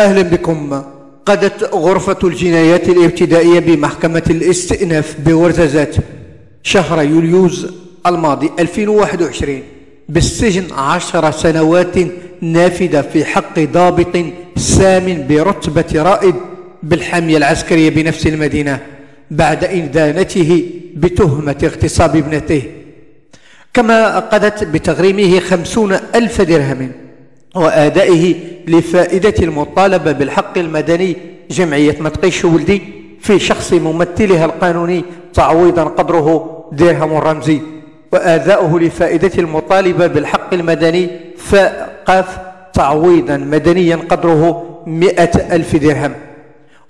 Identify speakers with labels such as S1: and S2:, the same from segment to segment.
S1: أهلا بكم. قضت غرفة الجنايات الابتدائية بمحكمة الاستئناف بورزازات شهر يوليوز الماضي 2021 بالسجن عشر سنوات نافذة في حق ضابط سام برتبة رائد بالحامية العسكرية بنفس المدينة بعد إدانته بتهمة اغتصاب ابنته. كما قضت بتغريمه خمسون ألف درهم. وآدائه لفائدة المطالبة بالحق المدني. جمعية متقيش ولدي في شخص ممثلها القانوني تعويضا قدره درهم رمزي. وآداؤه لفائدة المطالبة بالحق المدني. فقاف تعويضا مدنيا قدره مئة ألف درهم.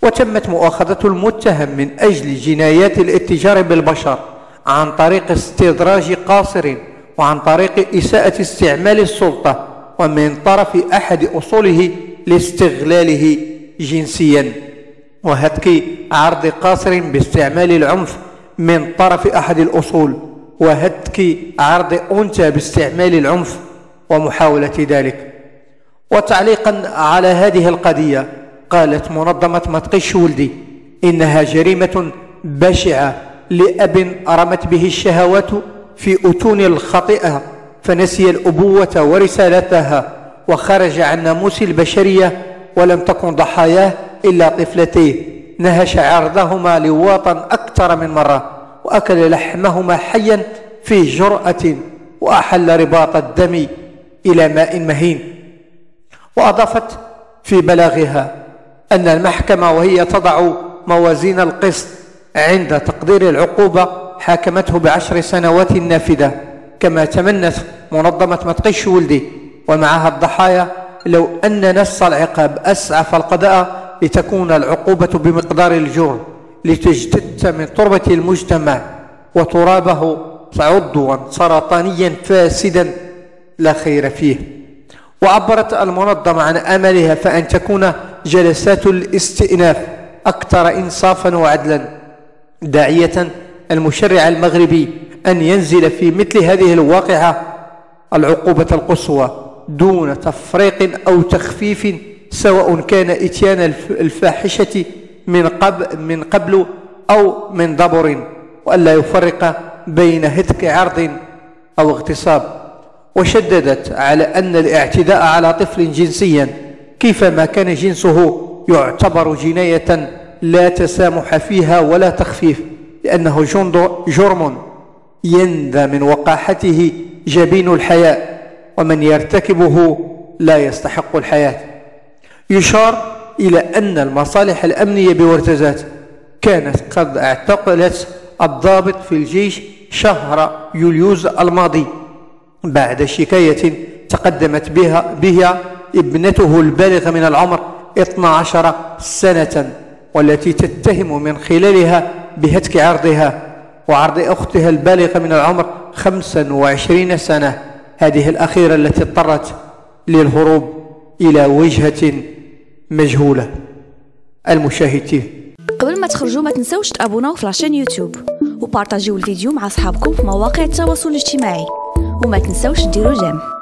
S1: وتمت مؤاخذة المتهم من أجل جنايات الاتجار بالبشر عن طريق استدراج قاصر وعن طريق إساءة استعمال السلطة ومن طرف أحد أصوله لاستغلاله جنسيا. وهتك عرض قاصر باستعمال العنف من طرف أحد الأصول. وهتك عرض أنثى باستعمال العنف ومحاولة ذلك. وتعليقا على هذه القضية قالت منظمة متقش ولدي إنها جريمة بشعة لأب رمت به الشهوات في أتون الخطيئة. فنسي الأبوة ورسالتها وخرج عن ناموس البشرية ولم تكن ضحاياه إلا طفلتيه نهش عرضهما لواطا أكثر من مرة وأكل لحمهما حيا في جرأة وأحل رباط الدم إلى ماء مهين. وأضافت في بلاغها أن المحكمة وهي تضع موازين القسط عند تقدير العقوبة حاكمته بعشر سنوات نافذة كما تمنت منظمة متقش ولدي. ومعها الضحايا لو أن نص العقاب أسعف القضاء لتكون العقوبة بمقدار الجرم لتجتث من تربة المجتمع. وترابه عضوا سرطانيا فاسدا لا خير فيه. وعبرت المنظمة عن أملها فأن تكون جلسات الاستئناف أكثر إنصافا وعدلا. داعية المشرع المغربي أن ينزل في مثل هذه الواقعة العقوبة القصوى دون تفريق أو تخفيف سواء كان إتيان الفاحشة من قبل, من قبل أو من دبر وألا يفرق بين هتك عرض أو اغتصاب. وشددت على أن الاعتداء على طفل جنسيا كيفما كان جنسه يعتبر جناية لا تسامح فيها ولا تخفيف لأنه جرم يندى من وقاحته جبين الحياء ومن يرتكبه لا يستحق الحياة. يشار إلى أن المصالح الأمنية بورتزات كانت قد اعتقلت الضابط في الجيش شهر يوليوز الماضي بعد شكاية تقدمت بها, بها ابنته البالغة من العمر 12 سنة والتي تتهم من خلالها بهتك عرضها وعرض أختها البالغة من العمر 25 سنة هذه الأخيرة التي اضطرت للهروب إلى وجهة مجهولة. المشاهد
S2: قبل ما تخرجوا ما تنسوش تابوناو في la chaîne YouTube وبارطاجيو الفيديو مع أصحابكم في مواقع التواصل الاجتماعي. وما تنسوش ديروا j'aime.